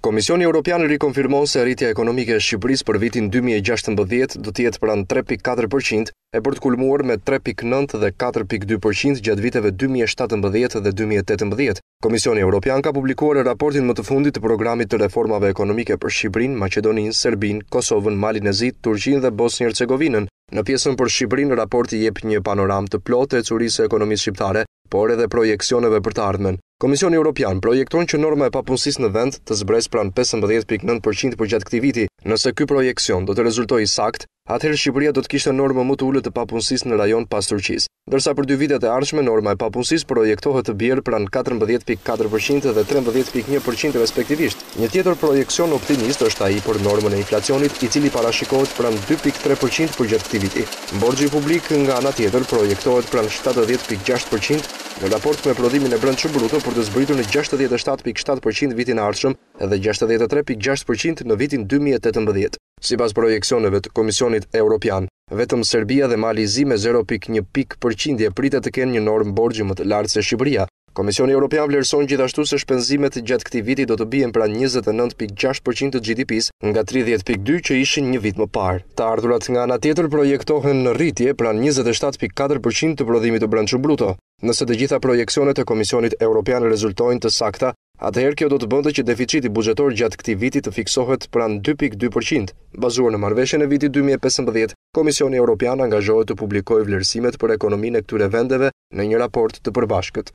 Komisioni Europian rikonfirmon se rritja ekonomike e Shqipërisë për vitin dy mijë e gjashtëmbëdhjetë do të jetë pranë tre pikë katër për qind e për të kulmuar me tre pikë nëntë dhe katër pikë dy për qind gjatë viteve dy mijë e shtatëmbëdhjetë dhe dy mijë e tetëmbëdhjetë. Komisioni Europian ka publikuar raportin më të fundit të programit të reformave ekonomike për Shqipërinë, Maqedoninë, Serbinë, Kosovën, Malin e Zi, Turqinë dhe Bosnjë-Hercegovinën. Në pjesën për Shqipërinë, raporti jep një panoramë të plotë të ecurisë së ekonomisë shqiptare, por edhe projeksioneve për të ardhmen. Komisioni Europian projekton që norma e papunësisë në vend të zbresë pranë pesëmbëdhjetë pikë nëntë për qind përgjatë këtij viti. Nëse ky projeksion do të rezultojë i saktë, atëherë Shqipëria do të kishte normë më të ulët të papunësisë në rajon pas Turqisë. Ndërsa për dy vitet e ardhshme norma e papunësisë projektohet të bjerë pranë katërmbëdhjetë pikë katër për qind dhe trembëdhjetë pikë një për qind respektivisht. Një tjetër projeksion optimist është ai për normën e inflacionit, i cili parashikohet pranë dy pikë tre për qind përgjatë këtij viti. Borxhi publik, nga ana tjetër, projektohet pranë shtatëdhjetë pikë gjashtë për qind, në raport me prodhimin e brendshëm bruto për të zbritur në gjashtëdhjetë e shtatë pikë shtatë për qind vitin e ardhshëm dhe gjashtëdhjetë e tre pikë gjashtë për qind në vitin dy mijë e tetëmbëdhjetë. Sipas projeksioneve të Komisionit Europian, vetëm Serbia dhe Mali i Zi me zero pikë një pikë përqindje pritet të kenë një normë borxhi më të lartë se Shqipëria. Komisioni Europian vlerëson gjithashtu se shpenzimet gjatë këtij viti do të bien pranë njëzet e nëntë pikë gjashtë për qind të GDP-së nga tridhjetë pikë dy që ishin një vit më parë. Të ardhurat nga ana tjetër projektohen në rritje, pranë njëzet e shtatë pikë katër për qind të prodhimit të brendshëm bruto. Nëse të gjitha projeksionet e Komisionit Europian rezultojnë të sakta, atëherë kjo do të bënte që deficiti buxhetor gjatë këtij viti të fiksohet pranë dy pikë dy për qind. Bazuar në marrëveshjen e vitit dy mijë e pesëmbëdhjetë, Komisioni Europian angazhohet të publikojë vlerësimet për ekonominë e këtyre vendeve në një raport të përbashkët.